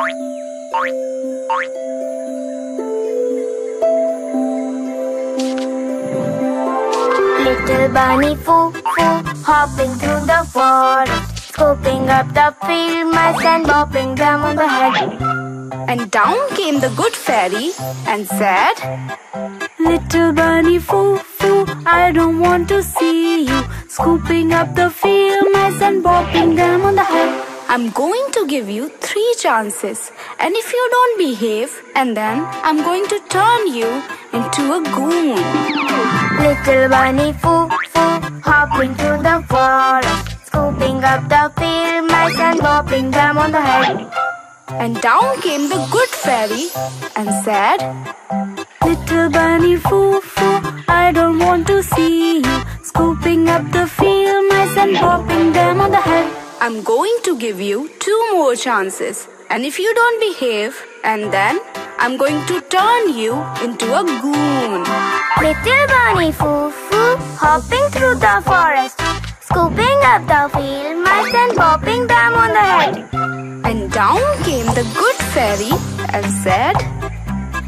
Little bunny foo foo hopping through the forest, scooping up the field mice and bopping them on the head. And down came the good fairy and said, Little bunny foo foo, I don't want to see you scooping up the field mice and bopping them on the head. I'm going to give you three chances, and if you don't behave, and then I'm going to turn you into a goon. Little bunny foo foo hopping through the forest, scooping up the field mice and bopping them on the head. And down came the good fairy and said, Little bunny foo foo, I don't want to see you scooping up the field mice and bopping them on the head. I'm going to give you two more chances. And if you don't behave, and then I'm going to turn you into a goon. Little bunny foo foo hopping through the forest, scooping up the field mice and popping them on the head. And down came the good fairy and said,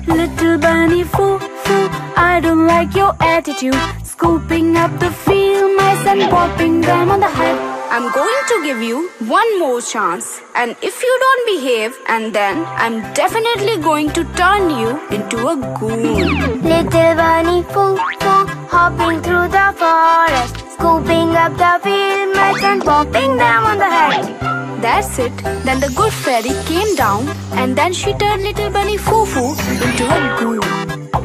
Little bunny foo foo, I don't like your attitude. Scooping up the field mice and popping them on the head. I'm going to give you one more chance. And if you don't behave, and then I'm definitely going to turn you into a goon. Little bunny foo foo hopping through the forest, scooping up the field mice and bopping them on the head. That's it. Then the good fairy came down and then she turned little bunny Foo Foo into a goon.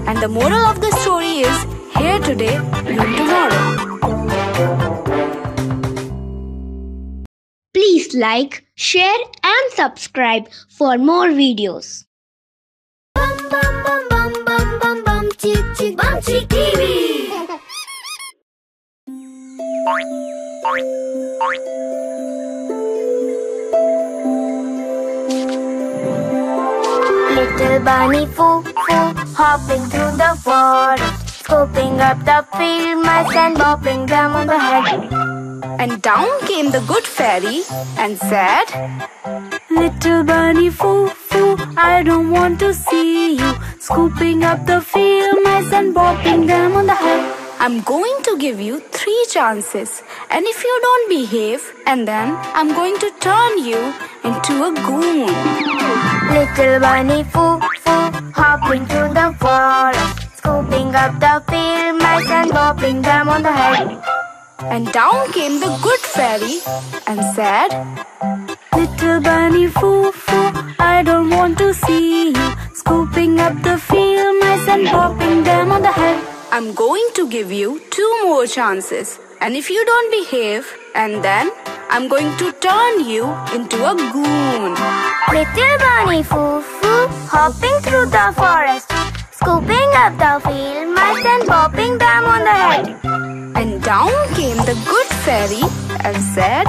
And the moral of the story is here today, learn tomorrow. Like, share and subscribe for more videos. Little bunny foo foo hopping through the forest, scooping up the field mice and bopping them on the head. And down came the good fairy and said, Little bunny foo foo, I don't want to see you scooping up the field mice and bopping them on the head. I'm going to give you three chances. And if you don't behave, and then I'm going to turn you into a goon. Little bunny foo foo hopping through the forest, scooping up the field mice and bopping them on the head. And down came the good fairy and said, Little bunny foo foo, I don't want to see you scooping up the field mice and popping them on the head. I'm going to give you two more chances. And if you don't behave, and then I'm going to turn you into a goon. Little bunny foo foo hopping through the forest, scooping up the field mice and popping them on the head. And down came the good fairy and said,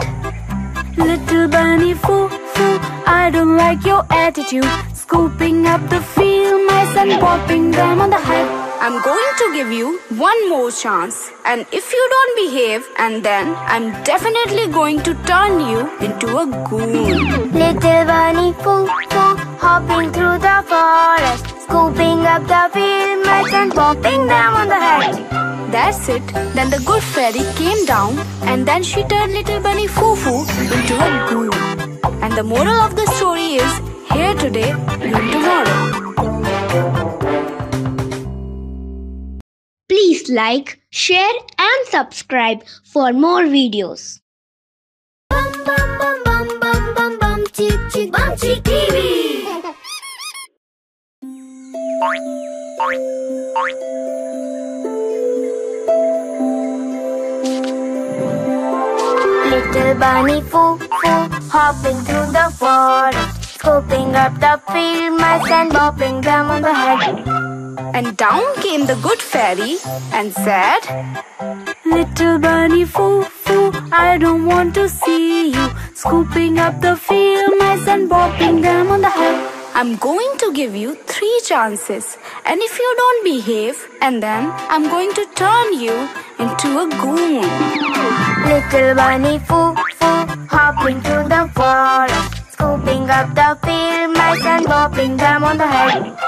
Little bunny foo foo, I don't like your attitude. Scooping up the field mice and popping them on the head. I'm going to give you one more chance. And if you don't behave, and then I'm definitely going to turn you into a goon. Little bunny foo foo hopping through the forest, scooping up the field mice and popping them on the head. That's it. Then the good fairy came down and then she turned little bunny Foo Foo into a goon. And the moral of the story is here today, learn tomorrow. Please like, share and subscribe for more videos. Bum bum bum bum bum bum bum chick chick bum chick TV. Little bunny foo foo hopping through the forest, scooping up the field mice and bopping them on the head. And down came the good fairy and said, Little bunny foo foo, I don't want to see you scooping up the field mice and bopping them on the head. I'm going to give you three chances. And if you don't behave, and then I'm going to turn you into a goon. Little bunny foo foo hopping through the forest, scooping Scooping up the field mice and popping them on the head.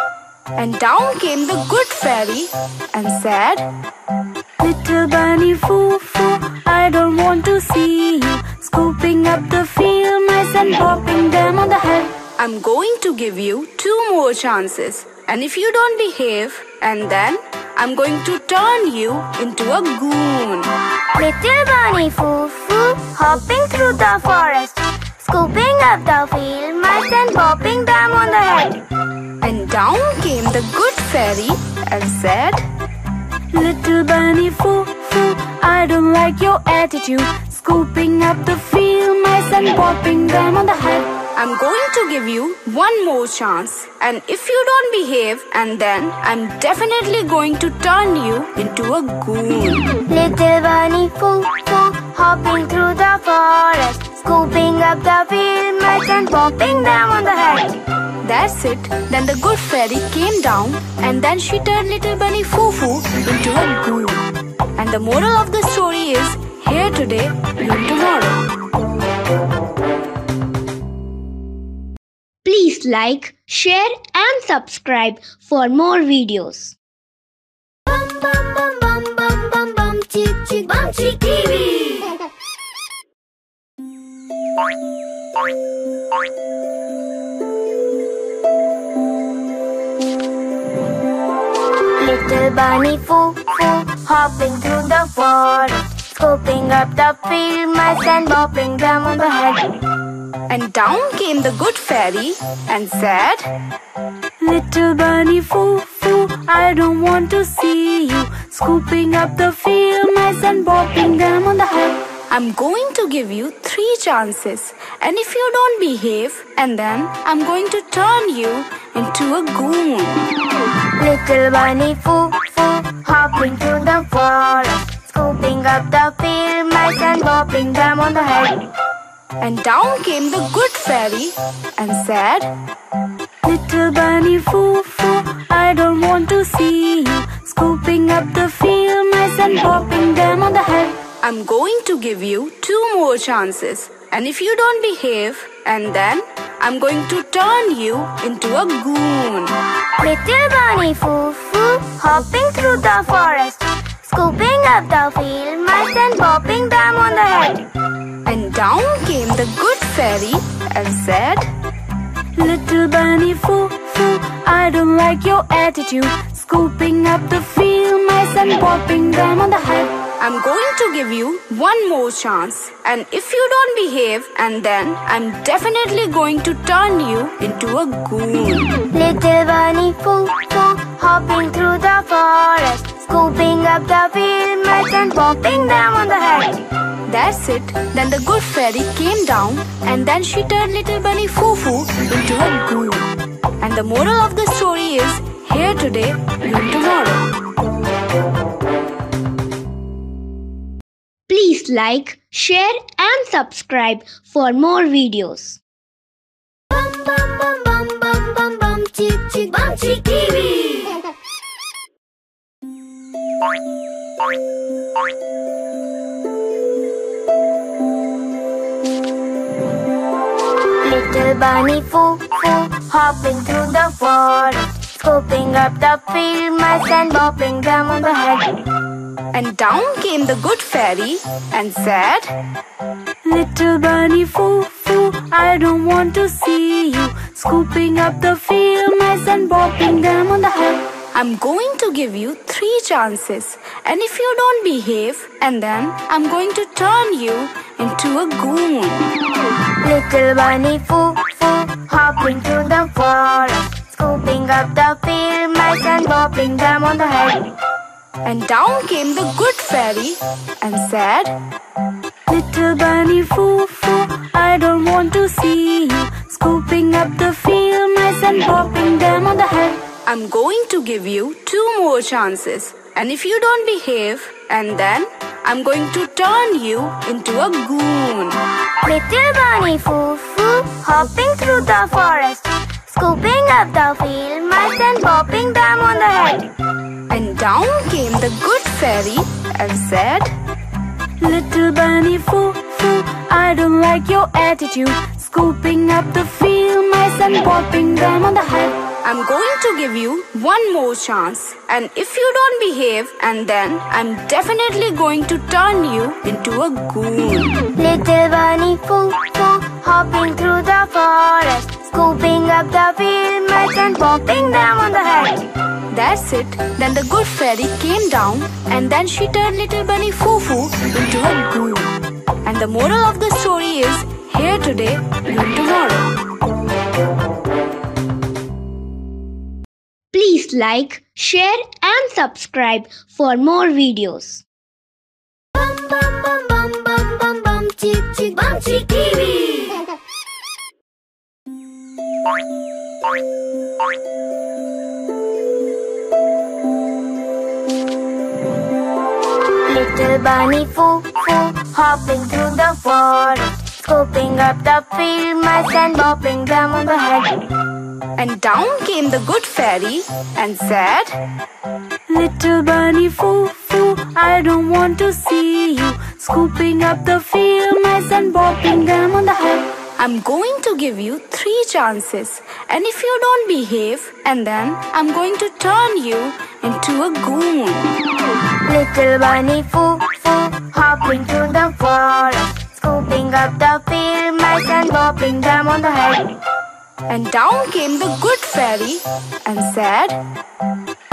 And down came the good fairy and said, Little bunny foo foo, I don't want to see you scooping up the field mice and popping them on the head. I'm going to give you two more chances. And if you don't behave, and then I'm going to turn you into a goon. Little bunny foo foo, hopping through the forest, scooping up the field mice and popping them on the head. And down came the good fairy and said, Little bunny foo foo, I don't like your attitude scooping up the field mice and popping them on the head. I'm going to give you one more chance. And if you don't behave, and then I'm definitely going to turn you into a goon. Little bunny foo foo, hopping through the forest, scooping up the field mice and popping them on the head. That's it. Then the good fairy came down and then she turned little bunny Foo Foo into a goon. And the moral of the story is here today, learn tomorrow. Please like, share and subscribe for more videos. Little bunny foo foo, hopping through the forest, scooping up the field mice and bopping them on the head. And down came the good fairy and said, Little bunny foo foo, I don't want to see you scooping up the field mice and bopping them on the head. I'm going to give you three chances. And if you don't behave, and then I'm going to turn you into a goon. Little bunny foo foo, hopping through the forest, scooping up the field mice and bopping them on the head. And down came the good fairy and said, Little bunny foo foo, I don't want to see you scooping up the field mice and popping them on the head. I'm going to give you two more chances. And if you don't behave, and then I'm going to turn you into a goon. Little bunny foo foo, hopping through the forest, scooping up the field mice and popping them on the head. And down came the good fairy and said, Little bunny foo foo, I don't like your attitude scooping up the field mice and popping them on the head. I'm going to give you one more chance. And if you don't behave, and then I'm definitely going to turn you into a goon. Little bunny foo foo, hopping through the forest, scooping up the field mice and popping them on the head. That's it. Then the good fairy came down and then she turned little bunny Foo Foo into a goon. And the moral of the story is here today, learn tomorrow. Please like, share and subscribe for more videos. Bum bum bum bum bum bum bum chick chick bum chick TV. Little bunny foo foo, hopping through the forest, scooping up the field mice and bopping them on the head. And down came the good fairy and said, Little bunny foo foo, I don't want to see you scooping up the field mice and bopping them on the head. I'm going to give you three chances. And if you don't behave, and then I'm going to turn you into a goon. Little bunny foo foo, hopping through the forest, scooping up the field mice and bopping them on the head. And down came the good fairy and said, Little bunny foo foo, I don't want to see you scooping up the field mice and bopping them on the head. I'm going to give you two more chances. And if you don't behave, and then I'm going to turn you into a goon. Little bunny foo foo, hopping through the forest, scooping up the field mice and bopping them on the head. And down came the good fairy and said, Little bunny foo foo, I don't like your attitude scooping up the field mice and popping them on the head. I'm going to give you one more chance. And if you don't behave, and then I'm definitely going to turn you into a goon. Little bunny foo foo hopping through the forest, scooping up the field mice and popping them on the head. That's it. Then the good fairy came down and then she turned little bunny Foo-Foo into a goon. And the moral of the story is here today, gone tomorrow. Please like, share and subscribe for more videos. Bum bum bum bum bum bum bum chick bum chick. Little bunny foo foo hopping through the forest, scooping up the field mice and bopping them on the head. And down came the good fairy and said, Little bunny foo foo, I don't want to see you scooping up the field mice and bopping them on the head. I'm going to give you three chances. And if you don't behave, and then I'm going to turn you into a goon. Little bunny foo foo hopping through the forest, scooping up the field mice and bopping them on the head. And down came the good fairy and said,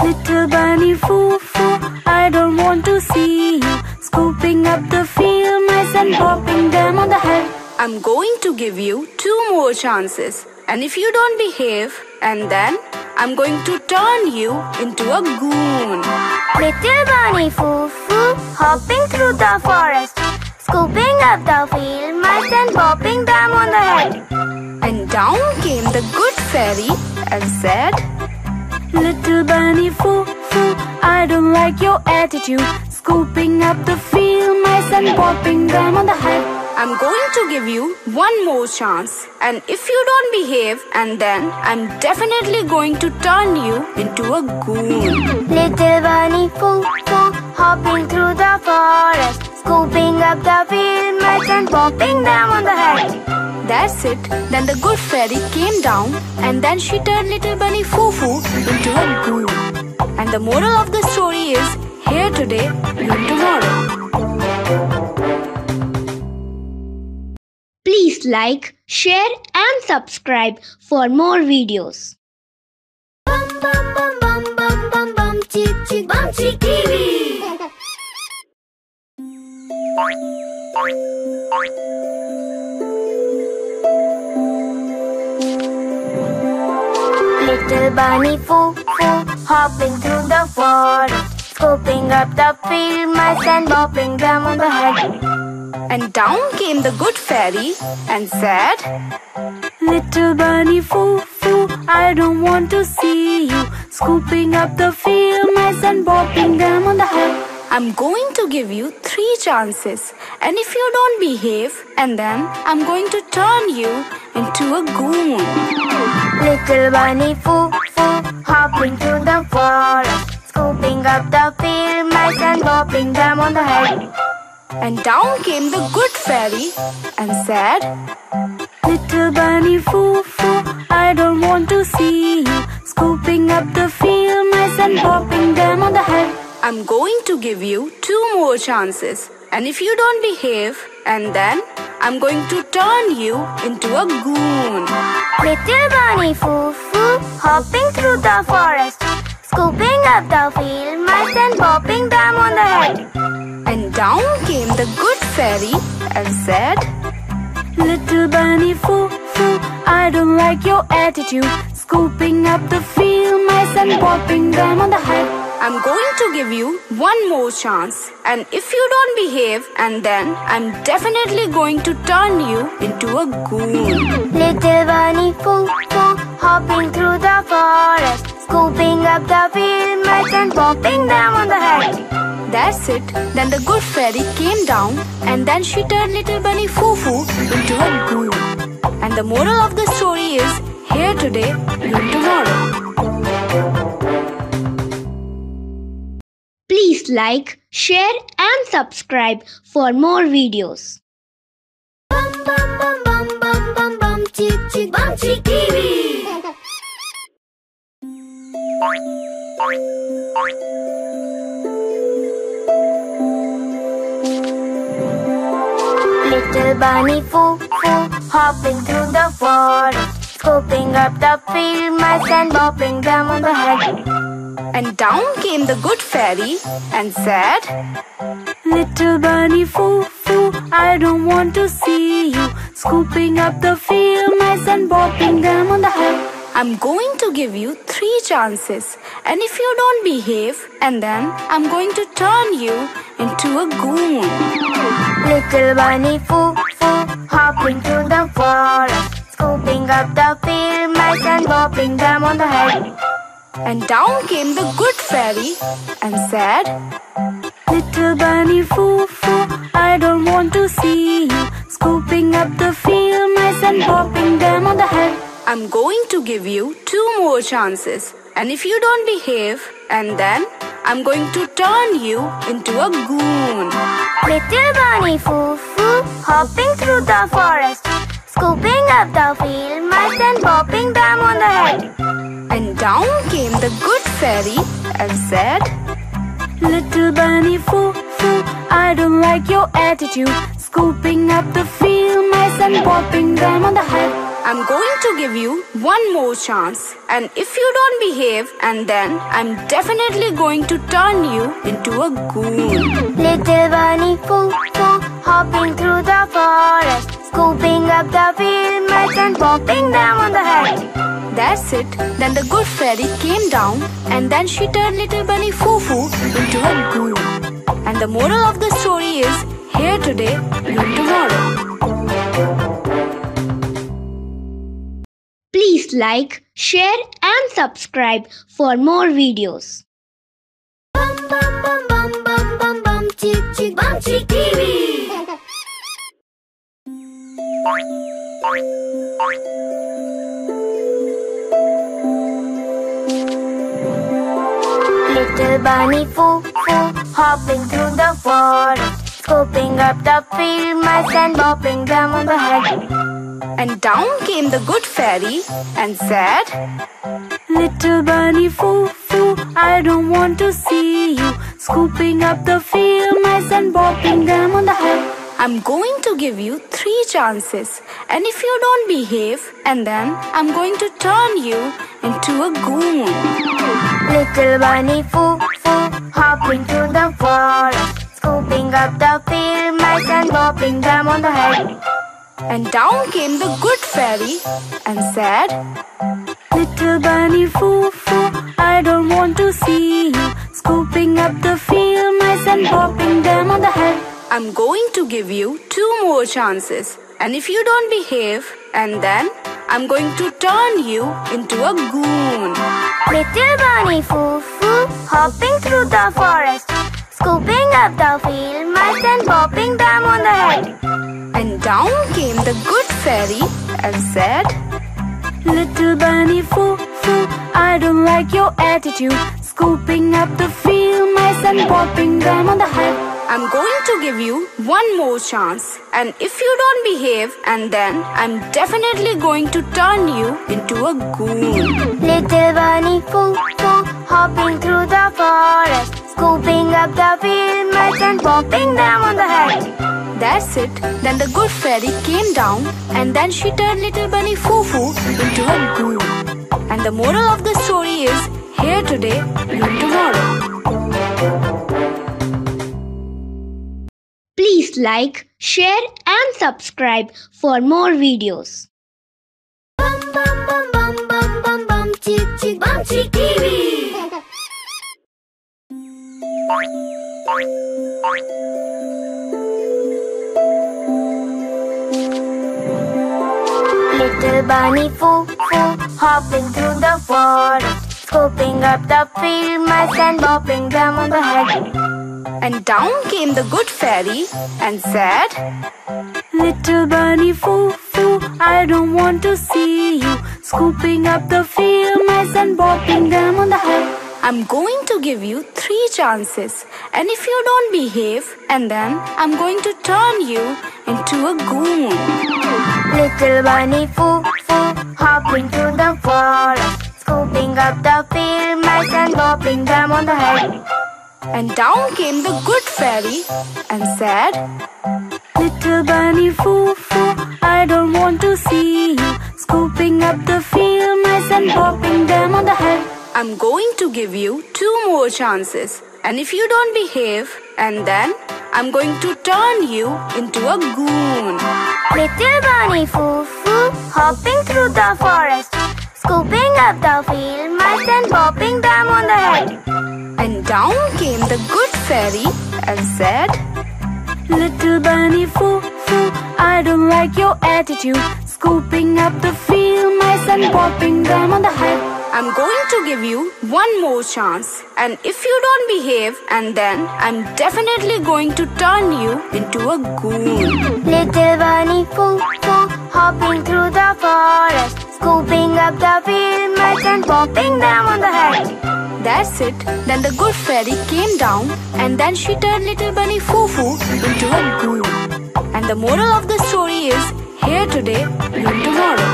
Little bunny foo foo, I don't want to see you scooping up the field mice and popping them on the head. I'm going to give you two more chances. And if you don't behave, and then I'm going to turn you into a goon. Little bunny foo foo hopping through the forest, scooping up the field mice and popping them on the head. And down came the good fairy and said, Little bunny foo foo, I don't like your attitude scooping up the field mice and popping them on the head. I'm going to give you one more chance. And if you don't behave, and then I'm definitely going to turn you into a goon. Little bunny foo foo hopping through the forest, scooping up the field mice and popping them on the head. That's it. Then the good fairy came down and then she turned little bunny Foo-Foo into a goon. And the moral of the story is here today, gone tomorrow. Please like, share and subscribe for more videos. Bum bum bum bum bum bum bum chick chick bum chick TV. Little bunny foo foo hopping through the forest, scooping up the field mice and bopping them on the head. And down came the good fairy and said, Little bunny foo foo, I don't want to see you scooping up the field mice and bopping them on the head. I'm going to give you three chances. And if you don't behave, and then I'm going to turn you into a goon. Little bunny foo foo hopping through the forest, scooping up the field mice and bopping them on the head. And down came the good fairy and said, Little bunny foo foo, I don't want to see you scooping up the field mice and bopping them on the head. I'm going to give you two more chances. And if you don't behave, and then I'm going to turn you into a goon. Little bunny foo foo hopping through the forest, scooping up the field mice and bopping them on the head. And down came the good fairy and said, Little bunny foo foo, I don't like your attitude scooping up the field mice and bopping them on the head. I'm going to give you one more chance. And if you don't behave, and then I'm definitely going to turn you into a goon. Little bunny foo foo hopping through the forest, scooping up the field mice and bopping them on the head. That's it. Then the good fairy came down and then she turned little bunny Foo-Foo into a goon. And the moral of the story is here today, gone tomorrow. Like, share and subscribe for more videos. Little bunny foo foo hopping through the forest, scooping up the field mice and bopping them on the head. And down came the good fairy and said, Little bunny foo foo, I don't want to see you scooping up the field mice and bopping them on the head. I'm going to give you three chances, and if you don't behave, and then I'm going to turn you into a goon. Little bunny foo foo hopping through the forest, scooping up the field mice and bopping them on the head. And down came the good fairy and said, Little bunny foo foo, I don't want to see you scooping up the field mice and popping them on the head. I'm going to give you two more chances, and if you don't behave, and then I'm going to turn you into a goon. Little bunny foo foo hopping through the forest, scooping up the field mice and popping them on the head. And down came the good fairy and said, Little bunny foo foo, I don't like your attitude scooping up the field mice and popping them on the head. I'm going to give you one more chance, and if you don't behave, and then I'm definitely going to turn you into a goon. Little bunny foo foo hopping through the forest, scooping up the field mice and popping them on the head. That's it. Then the good fairy came down, and then she turned little bunny Foo Foo into a goon. And the moral of the story is here today, learn tomorrow. Please like, share and subscribe for more videos. Bum bum bum bum bum bum bum chick chick bum chick TV. Little bunny foo foo hopping through the forest, scooping up the field mice and bopping them on the head. And down came the good fairy and said, Little bunny foo foo, I don't want to see you scooping up the field mice and bopping them on the head. I'm going to give you three chances, and if you don't behave, and then I'm going to turn you into a goon. Little bunny foo foo hopping through the forest, scooping up the field mice and bopping them on the head. And down came the good fairy and said, Little bunny foo foo, I don't want to see you scooping up the field mice and bopping them on the head. I'm going to give you two more chances, and if you don't behave, and then I'm going to turn you into a goon. Little bunny foo foo hopping through the forest, scooping up the field mice and popping them on the head. And down came the good fairy and said, Little bunny foo foo, I don't like your attitude scooping up the field mice and popping them on the head. I'm going to give you one more chance, and if you don't behave, and then I'm definitely going to turn you into a goon. Little bunny foo foo hopping through the forest, scooping up the field mice and bopping them on the head. That's it. Then the good fairy came down, and then she turned little bunny Foo Foo into a goon. And the moral of the story is here today, learn tomorrow. Like, share and subscribe for more videos. Little bunny foo foo hopping through the forest, scooping up the field mice and bopping them on the head. And down came the good fairy and said, Little bunny foo foo, I don't want to see you scooping up the field mice and bopping them on the head. I'm going to give you three chances, and if you don't behave, and then I'm going to turn you into a goon. Little bunny foo foo hopping through the forest, scooping up the field mice and bopping them on the head. And down came the good fairy and said, Little bunny foo foo, I don't want to see you scooping up the field mice and popping them on the head. I'm going to give you two more chances. And if you don't behave, and then I'm going to turn you into a goon. Little bunny foo foo, hopping through the forest, scooping up the field mice and popping them on the head. And down came the good fairy and said, Little bunny foo foo, I don't like your attitude scooping up the field mice and popping them on the head. I'm going to give you one more chance. And if you don't behave, and then I'm definitely going to turn you into a goon. Little bunny foo foo, hopping through the forest, scooping up the field mice and popping them on the head. That's it. Then the good fairy came down and then she turned little bunny Foo-Foo into a goon. And the moral of the story is here today, learn tomorrow.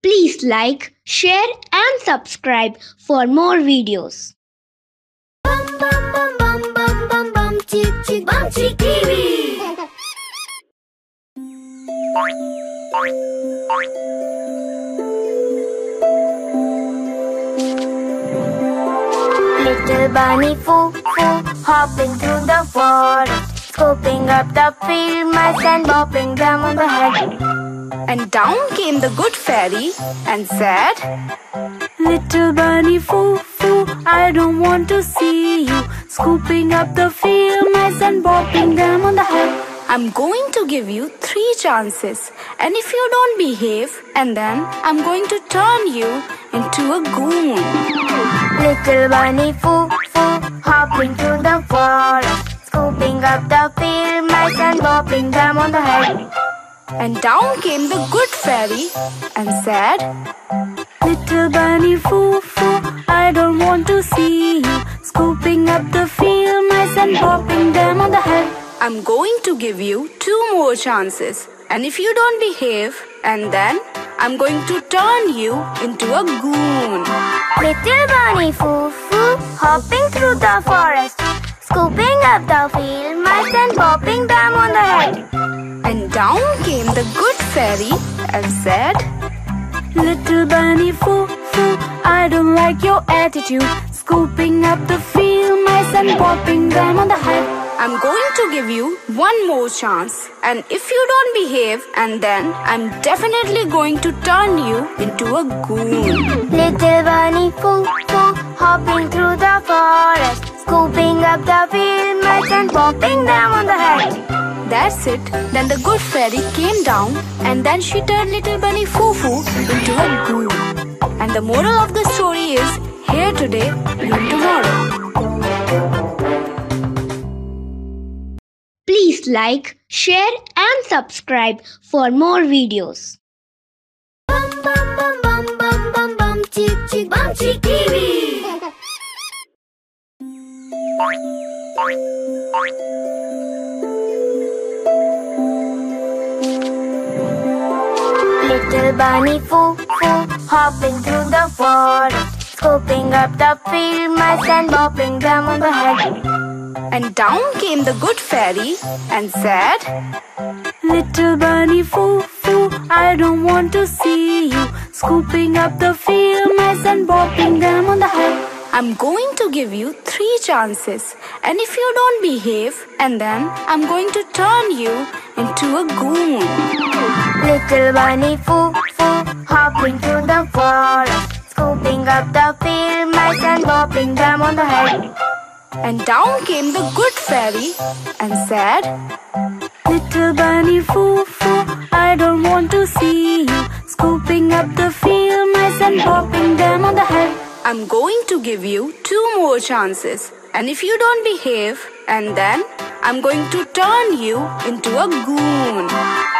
Please like, share and subscribe for more videos. Bum bum bum bum bum bum bum chick chick bum chick TV. Little bunny foo foo, hopping through the forest, scooping up the field mice and bopping them on the head. And down came the good fairy and said, Little bunny foo foo, I don't want to see you scooping up the field mice and bopping them on the head. I'm going to give you three chances. And if you don't behave, and then I'm going to turn you into a goon. Little bunny foo foo, hopping through the forest, scooping up the field mice and bopping them on the head. And down came the good fairy and said, Little bunny foo foo, I don't want to see you scooping up the field mice and bopping them on the head. I'm going to give you two more chances. And if you don't behave, and then I'm going to turn you into a goon. Little bunny foo foo, hopping through the forest, scooping up the field mice and popping them on the head. And down came the good fairy and said, Little bunny foo foo, I don't like your attitude scooping up the field mice and popping them on the head. I'm going to give you one more chance. And if you don't behave, and then I'm definitely going to turn you into a goon. Little bunny foo foo, hopping through the forest, scooping up the field mice and bopping them on the head. That's it. Then the good fairy came down and then she turned little bunny Foo-Foo into a goon. And the moral of the story is here today, learn tomorrow. Like, share and subscribe for more videos. Little bunny foo foo, hopping through the forest, scooping up the field mice and bopping them on the head. And down came the good fairy and said, Little bunny foo foo, I don't want to see you scooping up the field mice and bopping them on the head. I'm going to give you three chances. And if you don't behave, and then I'm going to turn you into a goon. Little bunny foo foo, hopping through the forest, scooping up the field mice and bopping them on the head. And down came the good fairy and said, Little bunny foo foo, I don't want to see you scooping up the field mice and popping them on the head. I'm going to give you two more chances. And if you don't behave, and then I'm going to turn you into a goon.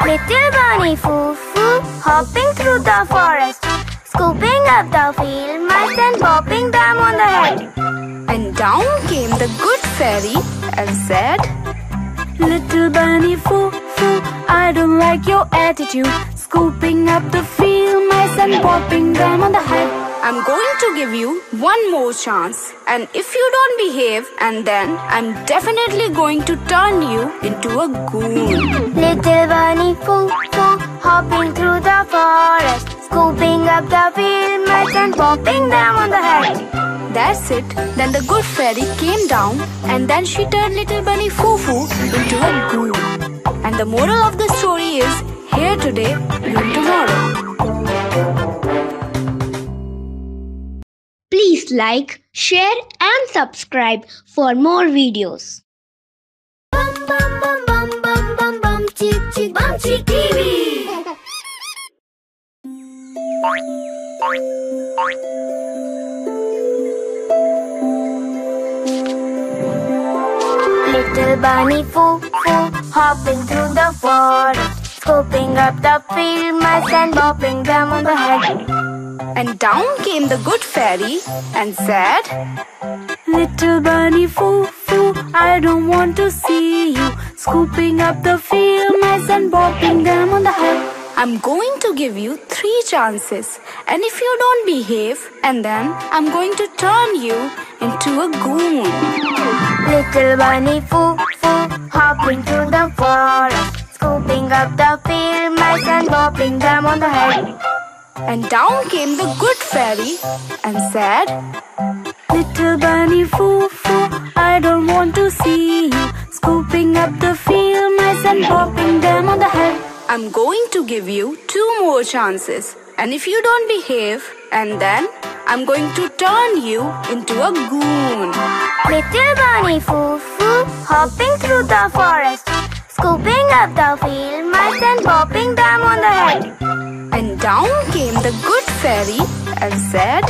Little bunny foo foo, hopping through the forest, scooping up the field mice and popping them on the head. And down came the good fairy and said, Little bunny foo foo. I don't like your attitude. Scooping up the field mice and popping them on the head. I'm going to give you one more chance. And if you don't behave, and then I'm definitely going to turn you into a goon. Little bunny foo foo hopping through the forest, scooping up the field mice and popping them on the head. That's it. Then the good fairy came down and then she turned little bunny Foo-Foo into a goon. And the moral of the story is here today, gone tomorrow. Please like, share and subscribe for more videos. Bum bum bum bum bum bum bum chick chick bum chick TV. Little bunny foo foo hopping through the forest, scooping up the field mice and bopping them on the head. And down came the good fairy and said, Little bunny foo foo, I don't want to see you scooping up the field mice and bopping them on the head. I'm going to give you three chances. And if you don't behave, and then I'm going to turn you into a goon. Little bunny foo foo hopping through the forest, scooping up the field mice and bopping them on the head. And down came the good fairy and said, Little bunny foo foo, I don't want to see you scooping up the field mice and bopping them on the head. I'm going to give you two more chances. And if you don't behave, and then I'm going to turn you into a goon. Little bunny foo foo hopping through the forest, scooping up the field mice and bopping them on the head. And down came the good fairy and said,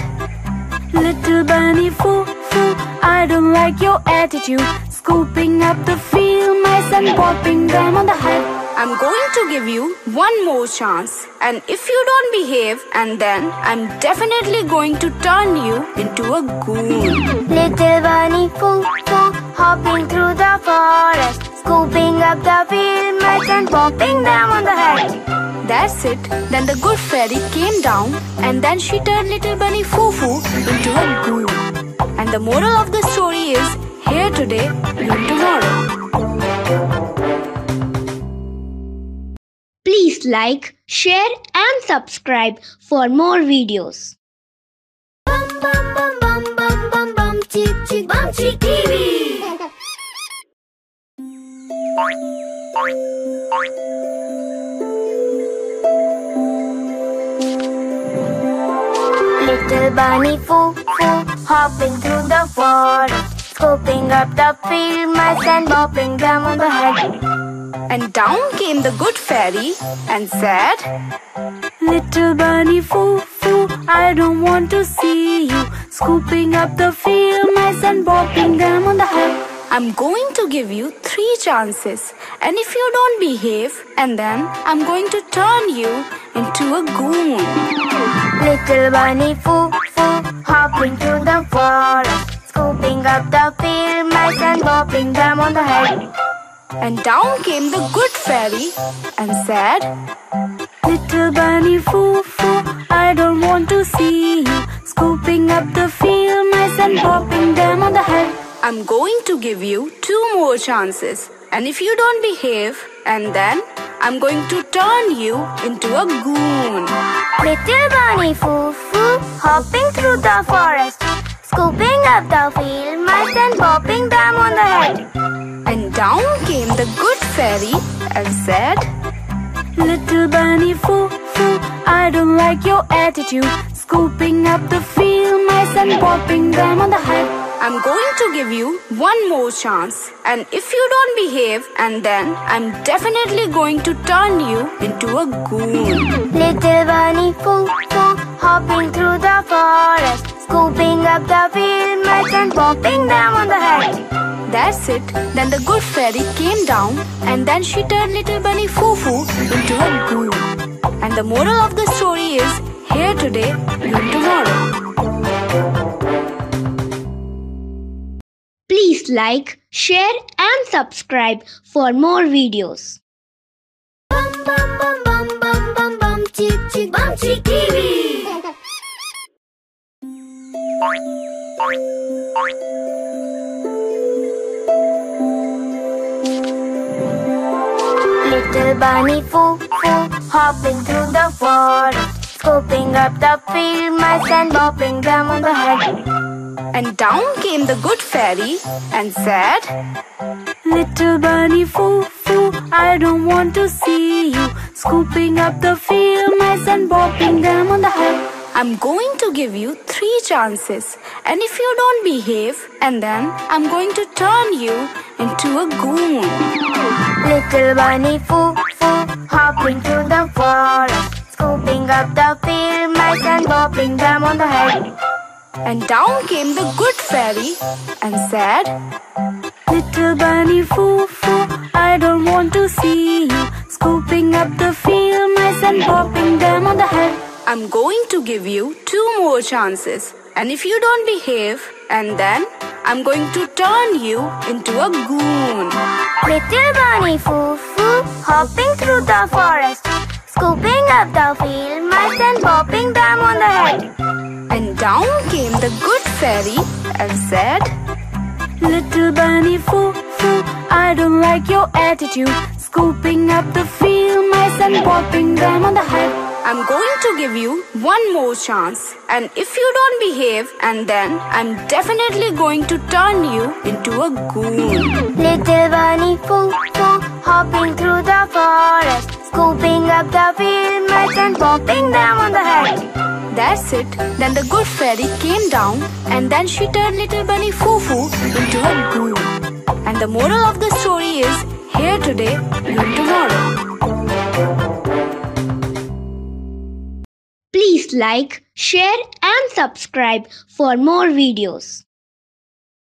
Little bunny foo foo, I don't like your attitude scooping up the field mice and bopping them on the head. I'm going to give you one more chance. And if you don't behave, and then I'm definitely going to turn you into a goon. Little bunny foo foo hopping through the forest, scooping up the field mice and bopping them on the head. That's it. Then the good fairy came down and then she turned little bunny Foo-Foo into a goon. And the moral of the story is here today, gone tomorrow. Please like, share and subscribe for more videos. Bum bum bum bum bum bum bum chick chick bum chick TV. Little bunny foo foo hopping through the forest, scooping up the field mice and bopping them on the head. And down came the good fairy and said, Little bunny foo foo, I don't want to see you scooping up the field mice and bopping them on the head. I'm going to give you three chances. And if you don't behave, and then I'm going to turn you into a goon. Little bunny foo foo hopping through the forest, scooping up the field mice and bopping them on the head. And down came the good fairy and said, Little bunny foo foo, I don't want to see you scooping up the field mice and popping them on the head. I'm going to give you two more chances. And if you don't behave, and then I'm going to turn you into a goon. Little bunny foo foo hopping through the forest, scooping up the field mice and popping them on the head. Down came the good fairy and said, Little bunny foo foo, I don't like your attitude scooping up the field mice and popping them on the head. I'm going to give you one more chance. And if you don't behave, and then I'm definitely going to turn you into a goon. Little bunny foo foo hopping through the forest, scooping up the field mice and popping them on the head. That's it. Then the good fairy came down and then she turned little bunny Foo-Foo into a goon. And the moral of the story is here today, gone tomorrow. Please like, share and subscribe for more videos. bum bum bum bum bum bum chick chick bum chick TV. Little bunny foo foo hopping through the forest, scooping up the field mice and bopping them on the head. And down came the good fairy and said, Little bunny foo foo, I don't want to see you scooping up the field mice and bopping them on the head. I'm going to give you three chances, and if you don't behave, and then I'm going to turn you into a goon. Little bunny foo foo hopping through the forest, scooping up the field mice and bopping them on the head. And down came the good fairy and said, Little bunny foo foo, I don't want to see you scooping up the field mice and bopping them on the head. I'm going to give you two more chances, and if you don't behave, and then I'm going to turn you into a goon. Little bunny foo foo hopping through the forest, scooping up the field mice and bopping them on the head. And down came the good fairy and said, Little bunny foo foo, I don't like your attitude scooping up the field mice and bopping them on the head. I'm going to give you one more chance, and if you don't behave, and then I'm definitely going to turn you into a goon. Little bunny foo foo hopping through the forest, scooping up the field mice and bopping them on the head. That's it. Then the good fairy came down, and then she turned little bunny Foo Foo into a goon. And the moral of the story is here today, learn tomorrow. Like, share and subscribe for more videos.